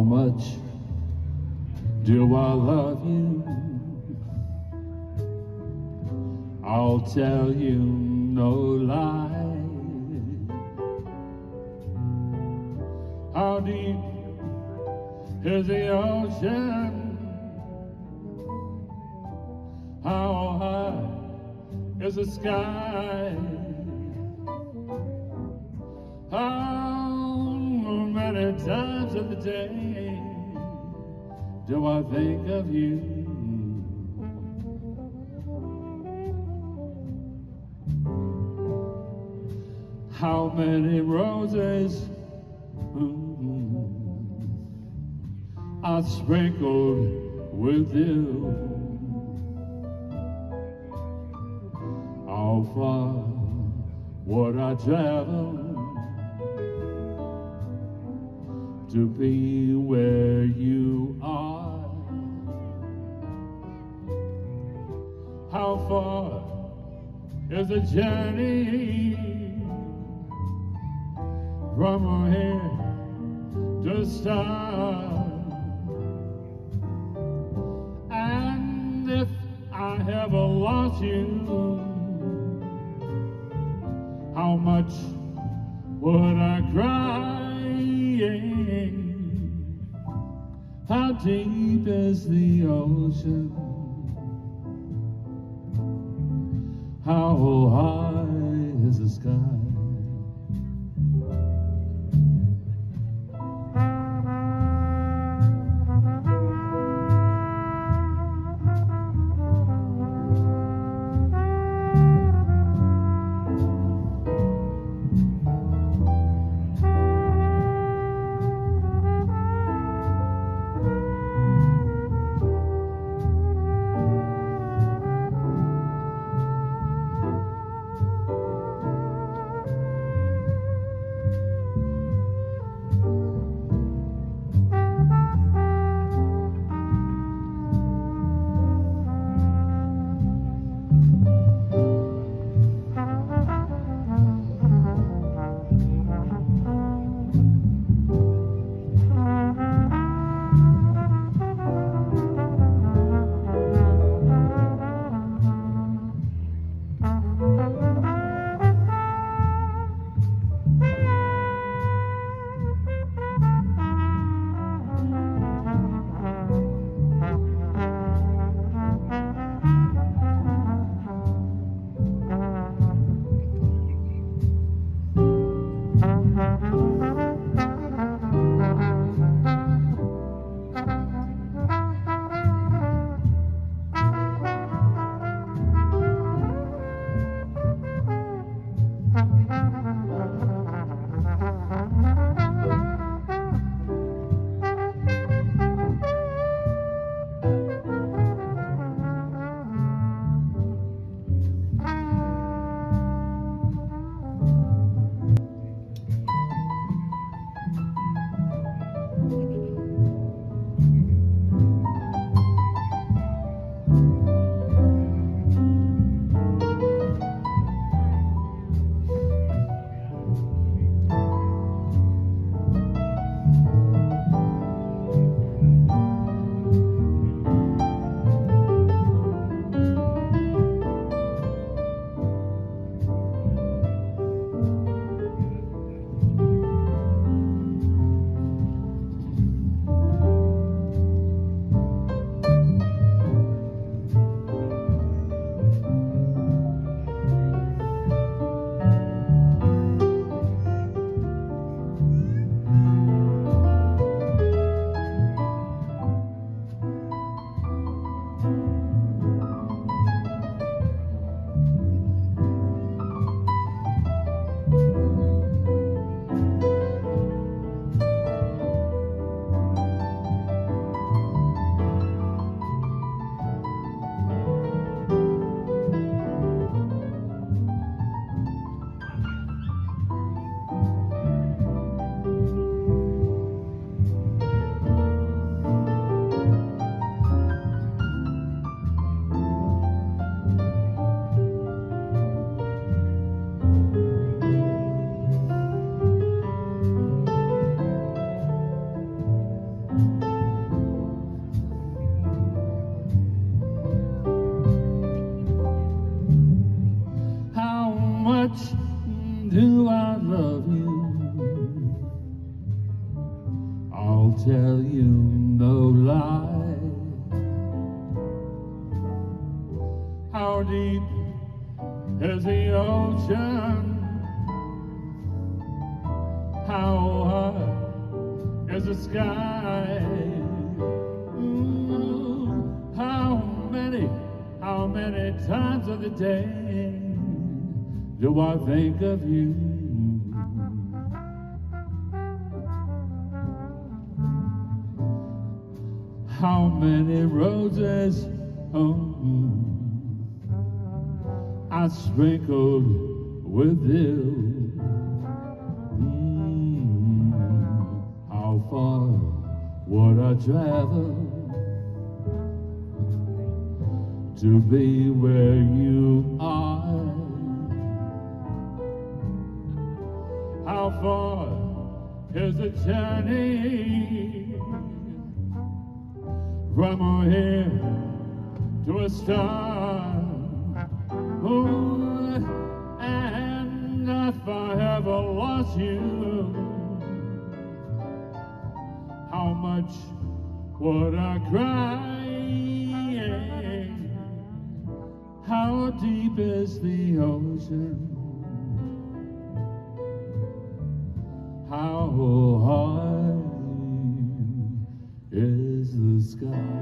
How much do I love you? I'll tell you no lie. How deep is the ocean? How high is the sky? Many times of the day do I think of you? How many roses? Mm-hmm. Are sprinkled with you. How far would I travel to be where you are? How far is the journey from here to start? And if I ever lost you, how much would I cry? How deep is the ocean? How high is the sky? I'll tell you no lie. How deep is the ocean? How high is the sky? Ooh, how many, how many times of the day do I think of you? How many roses oh, I sprinkled with you. Mm, how far would I travel to be where you are? How far is the journey? From here to a star. Oh, and if I ever lost you, how much would I cry? How deep is the ocean? How high sky.